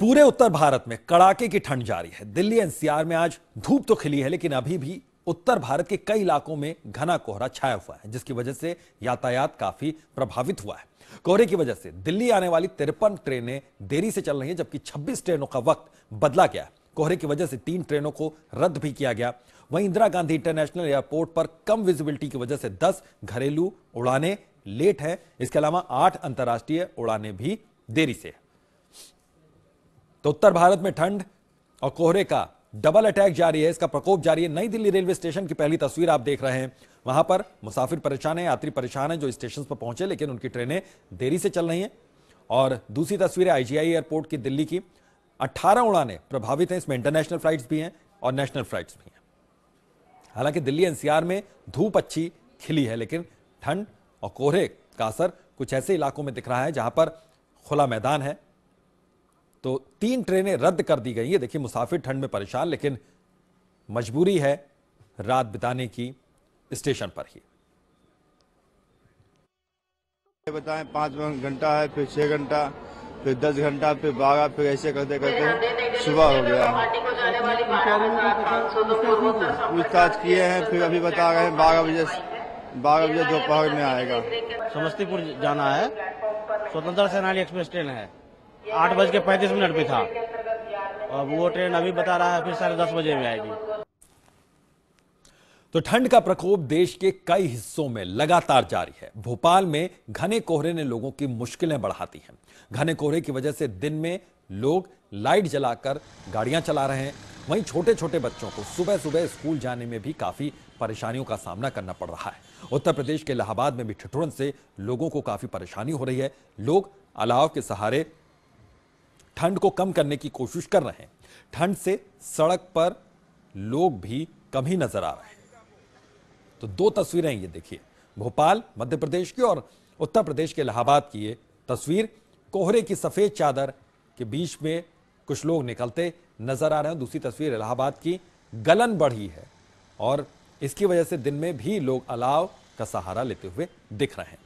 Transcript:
पूरे उत्तर भारत में कड़ाके की ठंड जारी है। दिल्ली एनसीआर में आज धूप तो खिली है, लेकिन अभी भी उत्तर भारत के कई इलाकों में घना कोहरा छाया हुआ है, जिसकी वजह से यातायात काफ़ी प्रभावित हुआ है। कोहरे की वजह से दिल्ली आने वाली तिरपन ट्रेनें देरी से चल रही हैं, जबकि 26 ट्रेनों का वक्त बदला गया कोहरे की वजह से तीन ट्रेनों को रद्द भी किया गया। वहीं इंदिरा गांधी इंटरनेशनल एयरपोर्ट पर कम विजिबिलिटी की वजह से 10 घरेलू उड़ानें लेट हैं। इसके अलावा आठ अंतर्राष्ट्रीय उड़ानें भी देरी से है। तो उत्तर भारत में ठंड और कोहरे का डबल अटैक जारी है। इसका प्रकोप जारी है। नई दिल्ली रेलवे स्टेशन की पहली तस्वीर आप देख रहे हैं। वहाँ पर मुसाफिर परेशान है, यात्री परेशान है जो स्टेशन पर पहुँचे, लेकिन उनकी ट्रेनें देरी से चल रही हैं। और दूसरी तस्वीर है आईजीआई एयरपोर्ट की दिल्ली की। 18 उड़ानें प्रभावित हैं। इसमें इंटरनेशनल फ्लाइट्स भी हैं और नेशनल फ्लाइट्स भी हैं। हालाँकि दिल्ली एनसीआर में धूप अच्छी खिली है, लेकिन ठंड और कोहरे का असर कुछ ऐसे इलाकों में दिख रहा है जहाँ पर खुला मैदान है। तो तीन ट्रेनें रद्द कर दी गई है। देखिए मुसाफिर ठंड में परेशान लेकिन मजबूरी है रात बिताने की स्टेशन पर ही। बताएँ पाँच घंटा है फिर छह घंटा फिर दस घंटा फिर बारह फिर ऐसे करते करते सुबह हो गया। पूछताछ किए हैं फिर अभी बता रहे हैं बारह बजे बारह बजे दोपहर में आएगा। समस्तीपुर जाना है। स्वतंत्रता सेनानी एक्सप्रेस ट्रेन है। आठ बज के पैंतीस मिनट पे था। और वो ट्रेन अभी बता रहा है, फिर साढ़े दस बजे में आएगी। तो ठंड का प्रकोप देश के कई हिस्सों में लगातार जारी है। भोपाल में घने कोहरे ने लोगों की मुश्किलें बढ़ाती हैं। घने कोहरे की वजह से दिन में लोग लाइट जलाकर गाड़ियाँ चला रहे हैं। वहीं छोटे छोटे बच्चों को सुबह सुबह स्कूल जाने में भी काफ़ी परेशानियों का सामना करना पड़ रहा है। उत्तर प्रदेश के इलाहाबाद में भी ठिठुरन से लोगों को काफ़ी परेशानी हो रही है। लोग अलाव के सहारे ठंड को कम करने की कोशिश कर रहे हैं। ठंड से सड़क पर लोग भी कम ही नज़र आ रहे हैं। तो दो तस्वीरें ये देखिए। भोपाल, मध्य प्रदेश की और उत्तर प्रदेश के इलाहाबाद की ये तस्वीर। कोहरे की सफ़ेद चादर के बीच में कुछ लोग निकलते नज़र आ रहे हैं। दूसरी तस्वीर इलाहाबाद की। गलन बढ़ी है और इसकी वजह से दिन में भी लोग अलाव का सहारा लेते हुए दिख रहे हैं।